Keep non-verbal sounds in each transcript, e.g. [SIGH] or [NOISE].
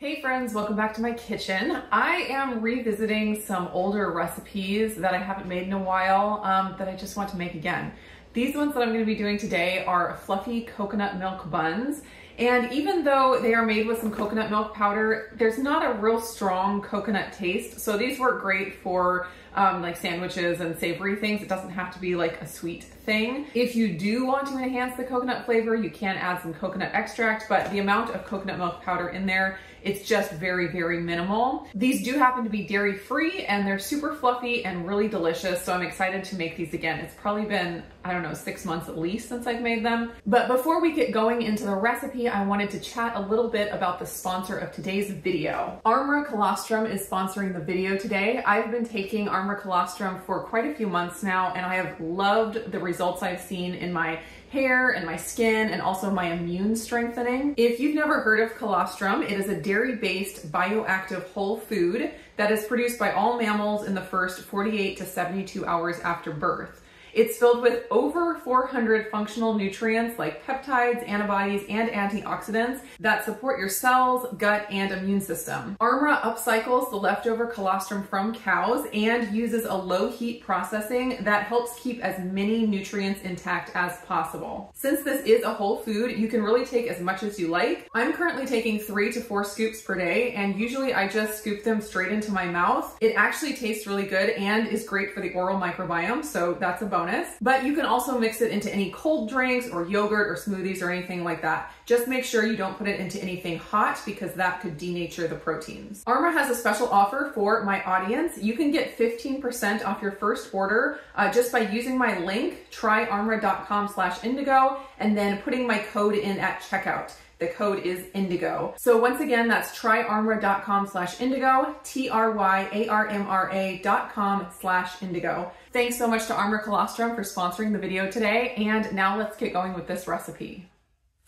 Hey friends, welcome back to my kitchen. I am revisiting some older recipes that I haven't made in a while um, that I just want to make again. These ones that I'm gonna be doing today are fluffy coconut milk buns. And even though they are made with some coconut milk powder, there's not a real strong coconut taste. So these work great for um, like sandwiches and savory things. It doesn't have to be like a sweet thing. If you do want to enhance the coconut flavor, you can add some coconut extract, but the amount of coconut milk powder in there it's just very, very minimal. These do happen to be dairy free and they're super fluffy and really delicious. So I'm excited to make these again. It's probably been, I don't know, six months at least since I've made them. But before we get going into the recipe, I wanted to chat a little bit about the sponsor of today's video. Armra Colostrum is sponsoring the video today. I've been taking Armra Colostrum for quite a few months now and I have loved the results I've seen in my hair and my skin and also my immune strengthening. If you've never heard of colostrum, it is a dairy-based bioactive whole food that is produced by all mammals in the first 48 to 72 hours after birth. It's filled with over 400 functional nutrients like peptides, antibodies, and antioxidants that support your cells, gut, and immune system. Armra upcycles the leftover colostrum from cows and uses a low heat processing that helps keep as many nutrients intact as possible. Since this is a whole food, you can really take as much as you like. I'm currently taking three to four scoops per day, and usually I just scoop them straight into my mouth. It actually tastes really good and is great for the oral microbiome, so that's a bonus bonus, but you can also mix it into any cold drinks or yogurt or smoothies or anything like that. Just make sure you don't put it into anything hot because that could denature the proteins. Armra has a special offer for my audience. You can get 15% off your first order uh, just by using my link, tryarmra.com slash indigo, and then putting my code in at checkout. The code is indigo. So once again, that's tryarmra.com slash indigo, T-R-Y-A-R-M-R-A dot com slash indigo. Thanks so much to Armra Colostrum for sponsoring the video today. And now let's get going with this recipe.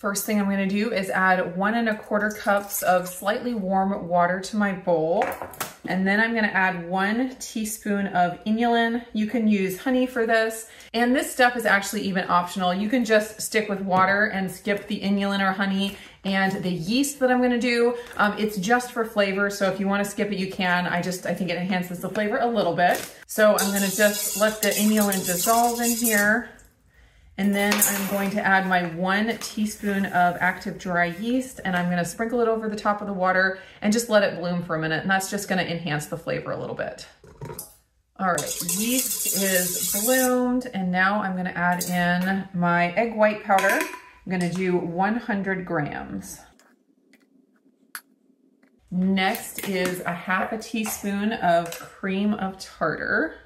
First thing I'm gonna do is add one and a quarter cups of slightly warm water to my bowl. And then I'm gonna add one teaspoon of inulin. You can use honey for this. And this stuff is actually even optional. You can just stick with water and skip the inulin or honey. And the yeast that I'm gonna do, um, it's just for flavor. So if you wanna skip it, you can. I just, I think it enhances the flavor a little bit. So I'm gonna just let the inulin dissolve in here. And then I'm going to add my one teaspoon of active dry yeast and I'm gonna sprinkle it over the top of the water and just let it bloom for a minute. And that's just gonna enhance the flavor a little bit. All right, yeast is bloomed and now I'm gonna add in my egg white powder. I'm gonna do 100 grams. Next is a half a teaspoon of cream of tartar.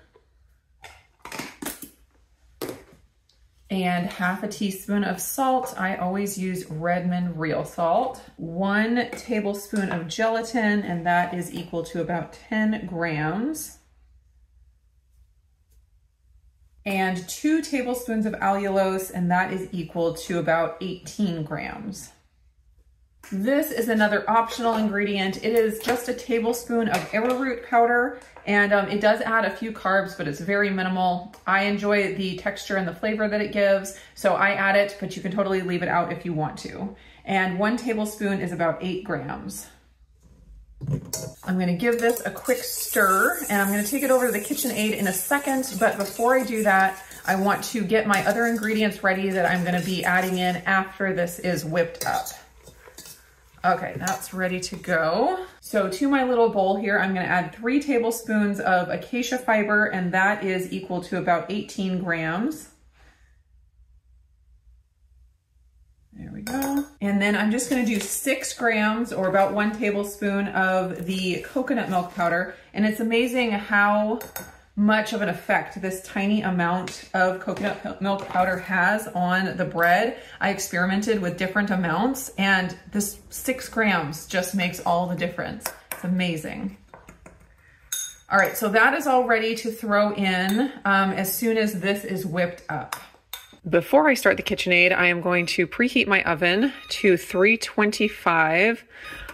And half a teaspoon of salt. I always use Redmond real salt. One tablespoon of gelatin, and that is equal to about 10 grams. And two tablespoons of allulose, and that is equal to about 18 grams. This is another optional ingredient. It is just a tablespoon of arrowroot powder and um, it does add a few carbs, but it's very minimal. I enjoy the texture and the flavor that it gives, so I add it, but you can totally leave it out if you want to. And one tablespoon is about eight grams. I'm gonna give this a quick stir and I'm gonna take it over to the KitchenAid in a second, but before I do that, I want to get my other ingredients ready that I'm gonna be adding in after this is whipped up. Okay, that's ready to go. So to my little bowl here, I'm gonna add three tablespoons of acacia fiber and that is equal to about 18 grams. There we go. And then I'm just gonna do six grams or about one tablespoon of the coconut milk powder. And it's amazing how much of an effect this tiny amount of coconut milk powder has on the bread. I experimented with different amounts and this six grams just makes all the difference. It's amazing. All right, so that is all ready to throw in um, as soon as this is whipped up. Before I start the KitchenAid, I am going to preheat my oven to 325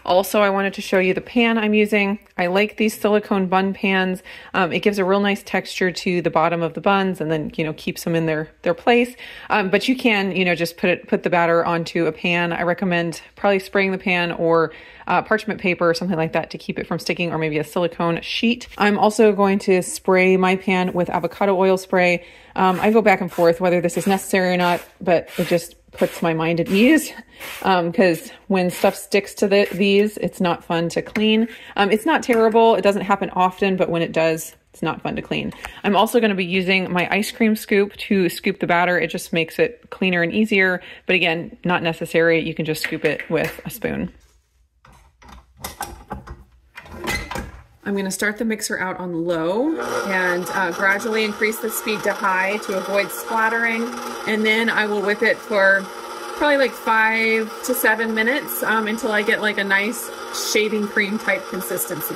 Also, I wanted to show you the pan I'm using. I like these silicone bun pans. Um, it gives a real nice texture to the bottom of the buns and then, you know, keeps them in their, their place. Um, but you can, you know, just put it, put the batter onto a pan. I recommend probably spraying the pan or uh, parchment paper or something like that to keep it from sticking or maybe a silicone sheet. I'm also going to spray my pan with avocado oil spray. Um, I go back and forth whether this is necessary or not, but it just puts my mind at ease because um, when stuff sticks to the, these, it's not fun to clean. Um, it's not terrible. It doesn't happen often, but when it does, it's not fun to clean. I'm also going to be using my ice cream scoop to scoop the batter. It just makes it cleaner and easier. But again, not necessary. You can just scoop it with a spoon. I'm going to start the mixer out on low and uh, gradually increase the speed to high to avoid splattering. And then I will whip it for probably like five to seven minutes um, until I get like a nice shaving cream type consistency.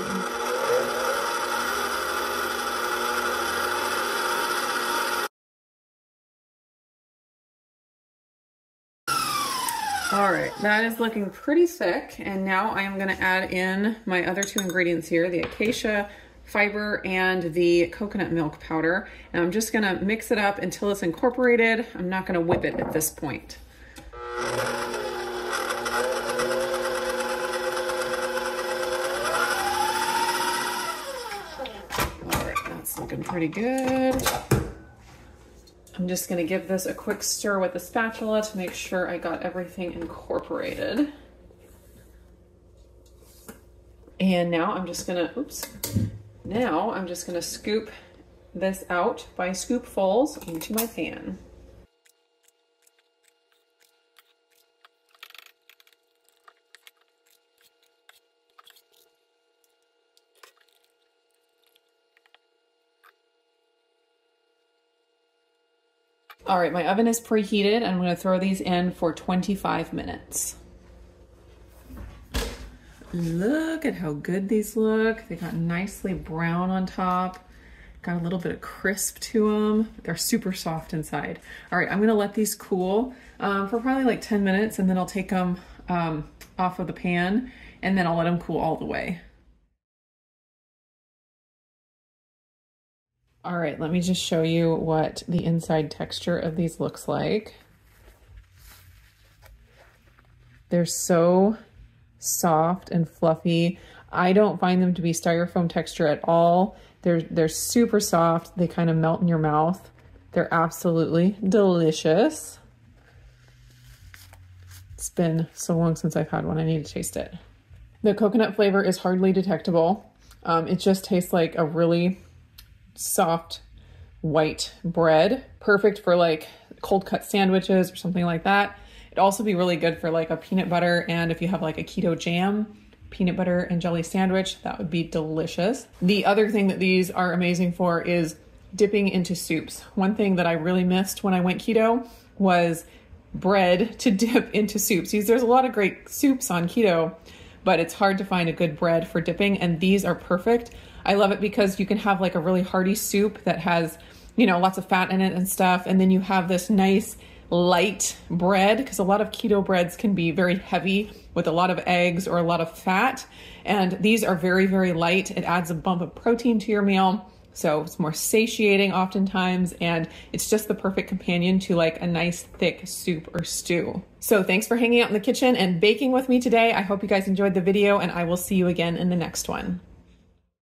All right, that is looking pretty thick. And now I am gonna add in my other two ingredients here, the acacia fiber and the coconut milk powder. And I'm just gonna mix it up until it's incorporated. I'm not gonna whip it at this point. All right, that's looking pretty good. I'm just gonna give this a quick stir with the spatula to make sure I got everything incorporated. And now I'm just gonna, oops, now I'm just gonna scoop this out by scoopfuls into my pan. All right, my oven is preheated. I'm gonna throw these in for 25 minutes. Look at how good these look. They got nicely brown on top. Got a little bit of crisp to them. They're super soft inside. All right, I'm gonna let these cool um, for probably like 10 minutes and then I'll take them um, off of the pan and then I'll let them cool all the way. All right, let me just show you what the inside texture of these looks like. They're so soft and fluffy. I don't find them to be styrofoam texture at all. They're, they're super soft. They kind of melt in your mouth. They're absolutely delicious. It's been so long since I've had one. I need to taste it. The coconut flavor is hardly detectable. Um, it just tastes like a really soft white bread. Perfect for like cold cut sandwiches or something like that. It'd also be really good for like a peanut butter and if you have like a keto jam, peanut butter and jelly sandwich, that would be delicious. The other thing that these are amazing for is dipping into soups. One thing that I really missed when I went keto was bread [LAUGHS] to dip into soups. There's a lot of great soups on keto, but it's hard to find a good bread for dipping and these are perfect. I love it because you can have like a really hearty soup that has, you know, lots of fat in it and stuff. And then you have this nice light bread because a lot of keto breads can be very heavy with a lot of eggs or a lot of fat. And these are very, very light. It adds a bump of protein to your meal. So it's more satiating oftentimes, and it's just the perfect companion to like a nice thick soup or stew. So thanks for hanging out in the kitchen and baking with me today. I hope you guys enjoyed the video, and I will see you again in the next one.